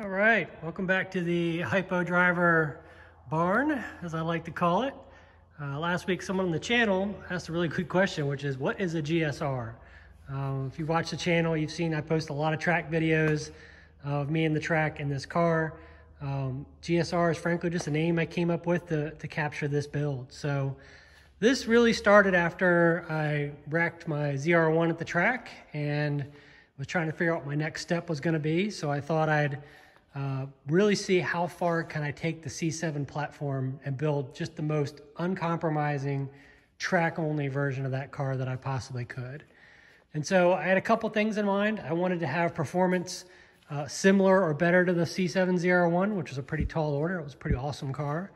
All right, welcome back to the HiPo Driver barn, as I like to call it. Uh, last week, someone on the channel asked a really good question, which is, what is a GSR? Um, if you watch the channel, you've seen I post a lot of track videos of me in the track in this car. Um, GSR is frankly just a name I came up with to, to capture this build. So this really started after I wrecked my ZR1 at the track and was trying to figure out what my next step was going to be. So I thought I'd uh, really see how far can I take the C7 platform and build just the most uncompromising track-only version of that car that I possibly could. And so I had a couple things in mind. I wanted to have performance uh, similar or better to the C701, which was a pretty tall order. It was a pretty awesome car.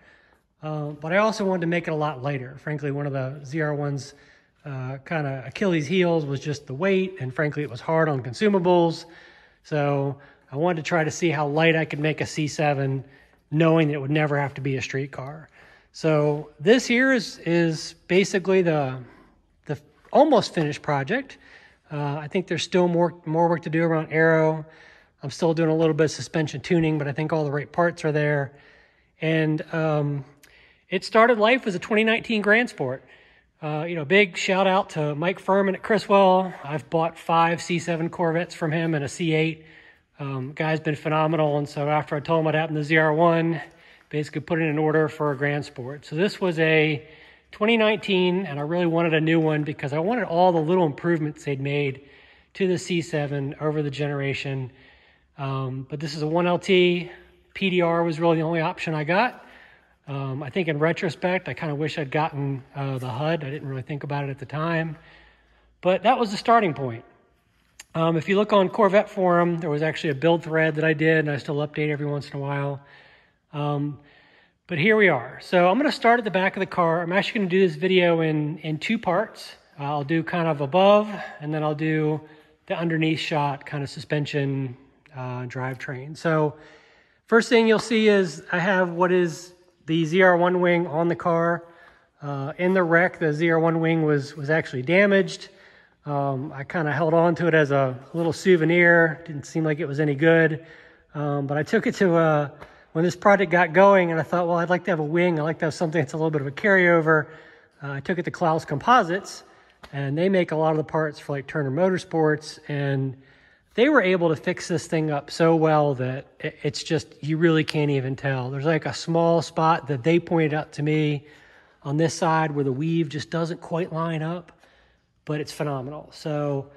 Uh, but I also wanted to make it a lot lighter. Frankly, one of the ZR1's uh, kind of Achilles heels was just the weight, and frankly, it was hard on consumables. So I wanted to try to see how light I could make a C7 knowing that it would never have to be a street car. So this here is, is basically the, the almost finished project. Uh, I think there's still more, more work to do around aero. I'm still doing a little bit of suspension tuning, but I think all the right parts are there. And um, it started life as a 2019 Grand Sport. Uh, you know, big shout out to Mike Furman at Criswell. I've bought five C7 Corvettes from him and a C8. Um, guy's been phenomenal, and so after I told him what happened to ZR1, basically put it in order for a Grand Sport. So this was a 2019, and I really wanted a new one because I wanted all the little improvements they'd made to the C7 over the generation. Um, but this is a 1LT. PDR was really the only option I got. Um, I think in retrospect, I kind of wish I'd gotten uh, the HUD. I didn't really think about it at the time. But that was the starting point. Um, if you look on Corvette Forum, there was actually a build thread that I did, and I still update every once in a while. Um, but here we are. So I'm going to start at the back of the car. I'm actually going to do this video in, in two parts. I'll do kind of above, and then I'll do the underneath shot, kind of suspension uh, drivetrain. So first thing you'll see is I have what is the ZR1 wing on the car. Uh, in the wreck, the ZR1 wing was, was actually damaged. Um, I kind of held on to it as a little souvenir. Didn't seem like it was any good. Um, but I took it to, uh, when this project got going, and I thought, well, I'd like to have a wing. I'd like to have something that's a little bit of a carryover. Uh, I took it to Klaus Composites, and they make a lot of the parts for like Turner Motorsports. And they were able to fix this thing up so well that it's just, you really can't even tell. There's like a small spot that they pointed out to me on this side where the weave just doesn't quite line up but it's phenomenal. So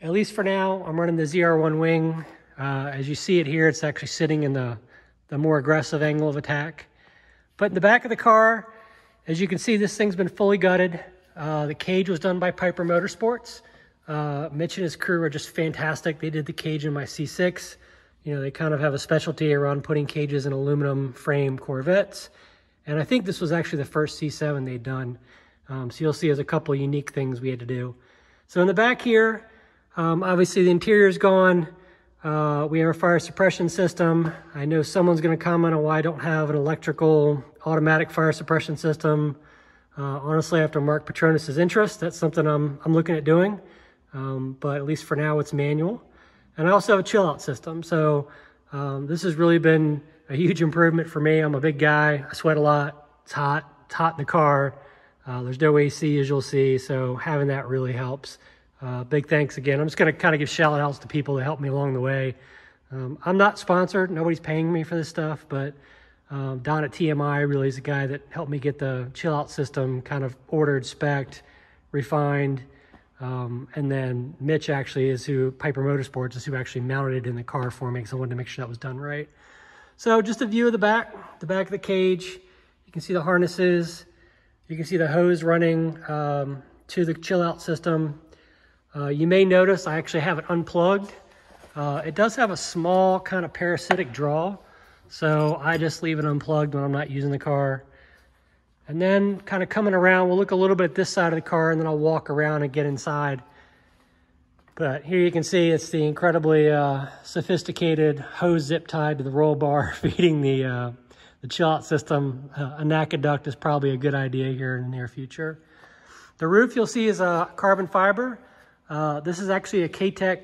at least for now, I'm running the ZR1 wing. Uh, as you see it here, it's actually sitting in the, the more aggressive angle of attack. But in the back of the car, as you can see, this thing's been fully gutted. Uh, the cage was done by Piper Motorsports. Uh, Mitch and his crew are just fantastic. They did the cage in my C6. You know, they kind of have a specialty around putting cages in aluminum frame Corvettes. And I think this was actually the first C7 they'd done. Um, so you'll see there's a couple unique things we had to do. So in the back here, um, obviously the interior is gone. Uh, we have a fire suppression system. I know someone's going to comment on why I don't have an electrical automatic fire suppression system. Uh, honestly, after Mark Petronas' interest, that's something I'm, I'm looking at doing. Um, but at least for now, it's manual. And I also have a chill out system. So um, this has really been a huge improvement for me. I'm a big guy. I sweat a lot. It's hot. It's hot in the car. Uh, there's no AC, as you'll see, so having that really helps. Uh, big thanks again. I'm just going to kind of give shout outs to people that helped me along the way. Um, I'm not sponsored. Nobody's paying me for this stuff, but um, Don at TMI really is the guy that helped me get the chill out system kind of ordered, spec'd, refined. Um, and then Mitch actually is who, Piper Motorsports is who actually mounted it in the car for me because I wanted to make sure that was done right. So just a view of the back, the back of the cage. You can see the harnesses. You can see the hose running um, to the chill out system. Uh, you may notice I actually have it unplugged. Uh, it does have a small kind of parasitic draw, so I just leave it unplugged when I'm not using the car. And then kind of coming around, we'll look a little bit at this side of the car and then I'll walk around and get inside. But here you can see it's the incredibly uh, sophisticated hose zip tied to the roll bar feeding the uh, the chill system, uh, a NACA duct is probably a good idea here in the near future. The roof you'll see is a carbon fiber. Uh, this is actually a Katech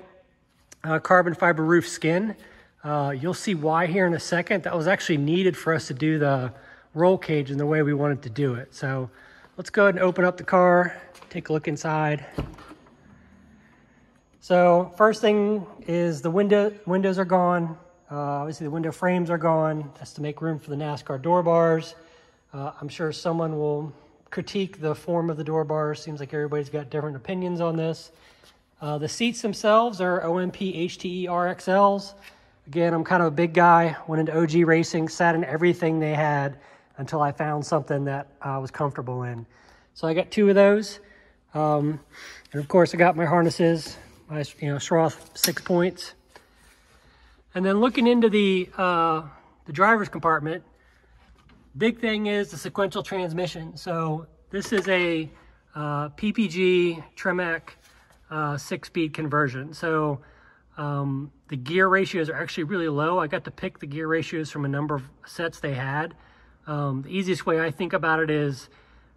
uh, carbon fiber roof skin. Uh, you'll see why here in a second. That was actually needed for us to do the roll cage in the way we wanted to do it. So let's go ahead and open up the car, take a look inside. So first thing is the window windows are gone. Uh, obviously the window frames are gone. That's to make room for the NASCAR door bars. Uh, I'm sure someone will critique the form of the door bars. Seems like everybody's got different opinions on this. Uh, the seats themselves are OMP HTE RXLs. Again, I'm kind of a big guy. Went into OG racing, sat in everything they had until I found something that I was comfortable in. So I got two of those. Um, and of course, I got my harnesses, my you know Schroth six points. And then looking into the uh, the driver's compartment, big thing is the sequential transmission. So this is a uh, PPG Tremec uh, six-speed conversion. So um, the gear ratios are actually really low. I got to pick the gear ratios from a number of sets they had. Um, the easiest way I think about it is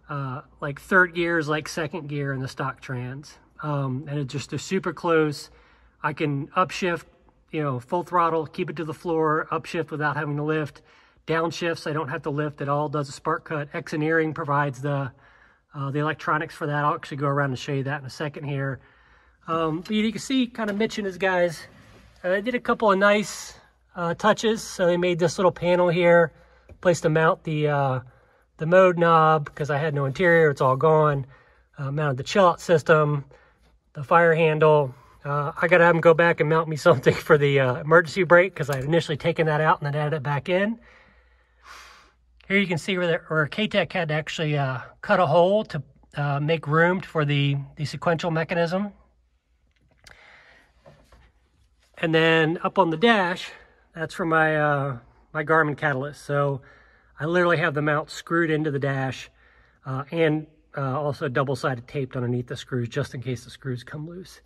uh, like third gear is like second gear in the stock trans. Um, and it's just a super close. I can upshift, you know, full throttle, keep it to the floor, upshift without having to lift. Downshifts, I don't have to lift at all, does a spark cut. Xeneering provides the, uh, the electronics for that. I'll actually go around and show you that in a second here. Um, but you can see kind of Mitch and his guys, uh, they did a couple of nice uh, touches. So they made this little panel here, place to mount the, uh, the mode knob because I had no interior, it's all gone. Uh, mounted the chill out system, the fire handle. Uh, I gotta have them go back and mount me something for the uh, emergency brake because I had initially taken that out and then added it back in. Here you can see where, the, where Katech had to actually cut a hole to make room for the, the sequential mechanism. And then up on the dash, that's for my, uh, my Garmin catalyst. So I literally have the mount screwed into the dash uh, and uh, also double-sided taped underneath the screws just in case the screws come loose.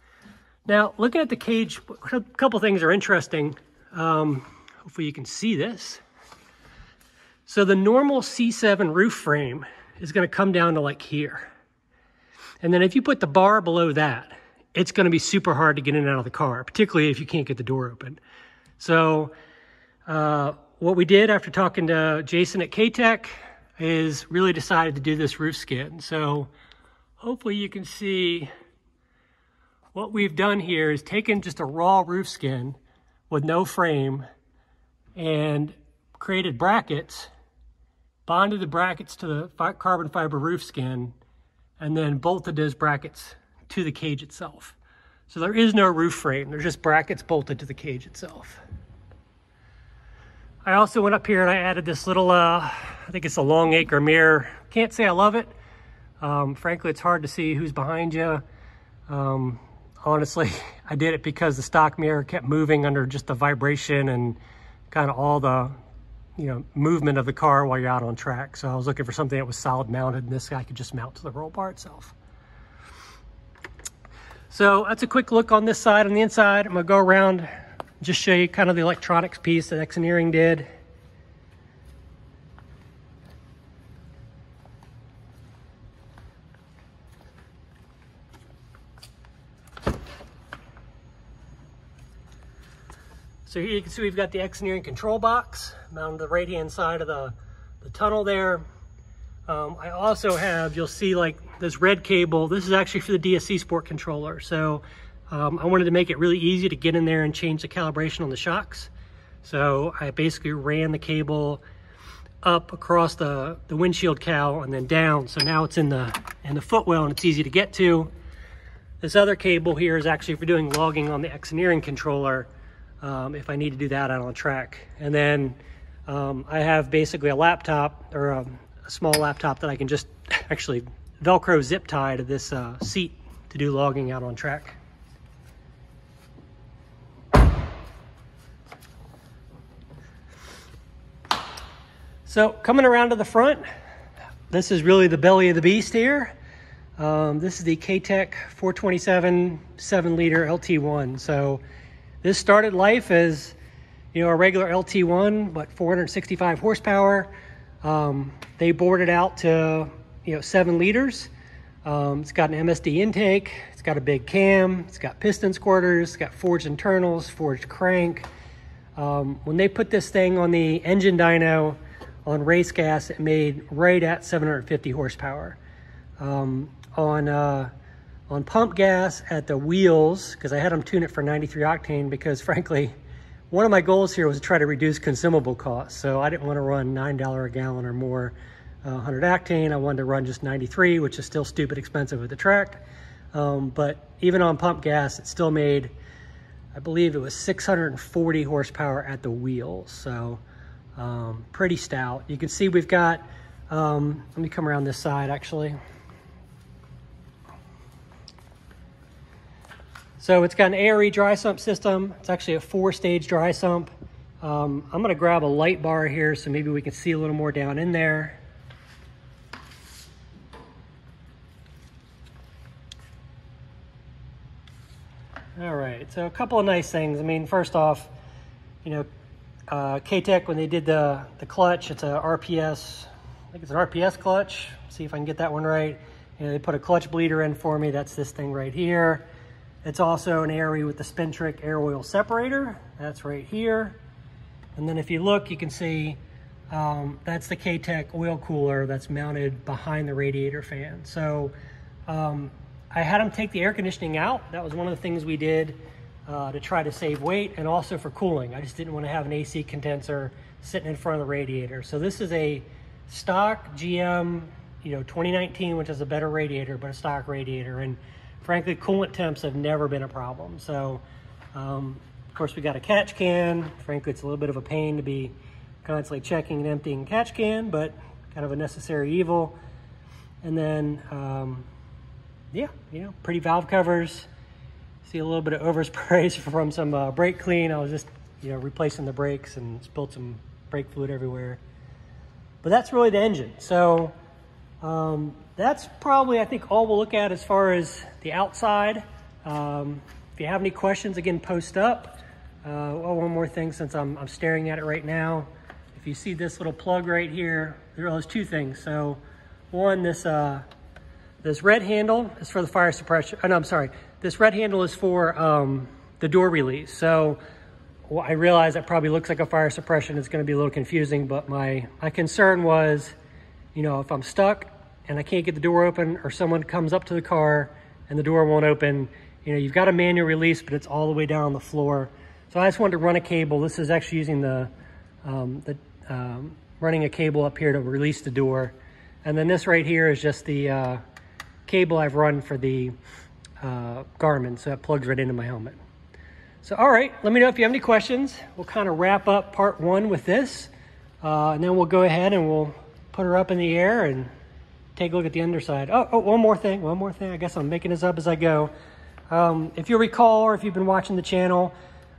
Now, looking at the cage, a couple things are interesting. Um, hopefully you can see this. So the normal C7 roof frame is going to come down to like here. And then if you put the bar below that, it's going to be super hard to get in and out of the car, particularly if you can't get the door open. So uh, what we did after talking to Jason at Katech is really decided to do this roof skin. So hopefully you can see what we've done here is taken just a raw roof skin with no frame and created brackets, bonded the brackets to the carbon fiber roof skin, and then bolted those brackets to the cage itself. So there is no roof frame. There's just brackets bolted to the cage itself. I also went up here and I added this little, uh, I think it's a Longacre mirror. Can't say I love it. Um, frankly, it's hard to see who's behind you. Um, honestly, I did it because the stock mirror kept moving under just the vibration and kind of all the, you know, movement of the car while you're out on track. So I was looking for something that was solid mounted and this guy could just mount to the roll bar itself. So that's a quick look on this side. On the inside, I'm gonna go around just show you kind of the electronics piece that Xeneering did. So here you can see we've got the Xeneering control box mounted on the right hand side of the, the tunnel there. Um, I also have, you'll see like this red cable. This is actually for the DSC Sport controller. So um, I wanted to make it really easy to get in there and change the calibration on the shocks. So I basically ran the cable up across the, the windshield cowl and then down. So now it's in the, in the footwell and it's easy to get to. This other cable here is actually for doing logging on the Xeneering controller um, if I need to do that out on track. And then um, I have basically a laptop or a, a small laptop that I can just actually Velcro zip tie to this uh, seat to do logging out on track. So coming around to the front, this is really the belly of the beast here. Um, this is the Katech 427 7 liter LT1. So this started life as you know a regular LT1, but 465 horsepower. Um, they bored it out to you know seven liters. Um, it's got an MSD intake. It's got a big cam. It's got piston squirters. It's got forged internals, forged crank. Um, when they put this thing on the engine dyno on race gas, it made right at 750 horsepower. Um, on uh, on pump gas at the wheels, because I had them tune it for 93 octane because frankly, one of my goals here was to try to reduce consumable costs. So I didn't want to run $9 a gallon or more uh, 100 octane. I wanted to run just 93, which is still stupid expensive at the track. Um, but even on pump gas, it still made, I believe it was 640 horsepower at the wheels. So um, pretty stout. You can see we've got, um, let me come around this side actually. So it's got an ARE dry sump system. It's actually a four stage dry sump. Um, I'm gonna grab a light bar here so maybe we can see a little more down in there. All right, so a couple of nice things. I mean, first off, you know, uh, Katech, when they did the, the clutch, it's a RPS, I think it's an RPS clutch. See if I can get that one right. You know, they put a clutch bleeder in for me. That's this thing right here. It's also an ARE with the Spintric air oil separator. That's right here. And then if you look, you can see um, that's the Katech oil cooler that's mounted behind the radiator fan. So um, I had them take the air conditioning out. That was one of the things we did uh, to try to save weight and also for cooling. I just didn't want to have an AC condenser sitting in front of the radiator. So this is a stock GM, you know, 2019, which is a better radiator, but a stock radiator. And frankly, coolant temps have never been a problem. So, um, of course, we got a catch can. Frankly, it's a little bit of a pain to be constantly checking and emptying catch can, but kind of a necessary evil. And then, um, yeah, you know, pretty valve covers. See a little bit of overspray from some uh, brake clean. I was just, you know, replacing the brakes and spilled some brake fluid everywhere. But that's really the engine. So um, that's probably, I think, all we'll look at as far as the outside. Um, if you have any questions, again, post up. Uh, well, one more thing since I'm, I'm staring at it right now. If you see this little plug right here, there are those two things. So one, this, uh, this red handle is for the fire suppression. Oh, no, I'm sorry. This red handle is for um, the door release. So well, I realize that probably looks like a fire suppression. It's going to be a little confusing, but my, my concern was, you know, if I'm stuck and I can't get the door open or someone comes up to the car and the door won't open, you know, you've got a manual release, but it's all the way down on the floor. So I just wanted to run a cable. This is actually using the, um, the um, running a cable up here to release the door. And then this right here is just the uh, cable I've run for the uh, Garmin. So that plugs right into my helmet. So, all right, let me know if you have any questions. We'll kind of wrap up part one with this. Uh, and then we'll go ahead and we'll put her up in the air and take a look at the underside. Oh, oh, one more thing, one more thing. I guess I'm making this up as I go. Um, if you recall, or if you've been watching the channel,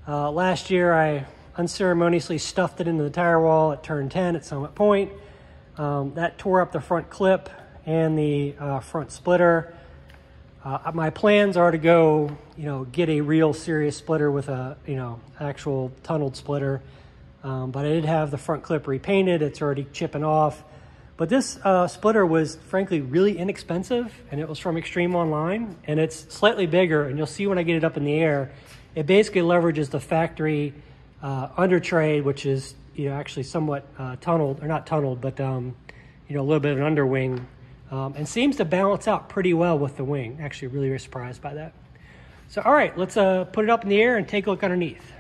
uh, last year I unceremoniously stuffed it into the tire wall at turn 10 at Summit Point. Um, that tore up the front clip and the uh, front splitter. Uh, my plans are to go, you know, get a real serious splitter with a, you know, actual tunneled splitter. Um, but I did have the front clip repainted. It's already chipping off. But this uh, splitter was frankly really inexpensive and it was from Extreme Online and it's slightly bigger and you'll see when I get it up in the air, it basically leverages the factory uh, under tray, which is you know actually somewhat uh, tunneled, or not tunneled, but um, you know a little bit of an underwing, um, and seems to balance out pretty well with the wing. Actually, really surprised by that. So all right, let's uh, put it up in the air and take a look underneath.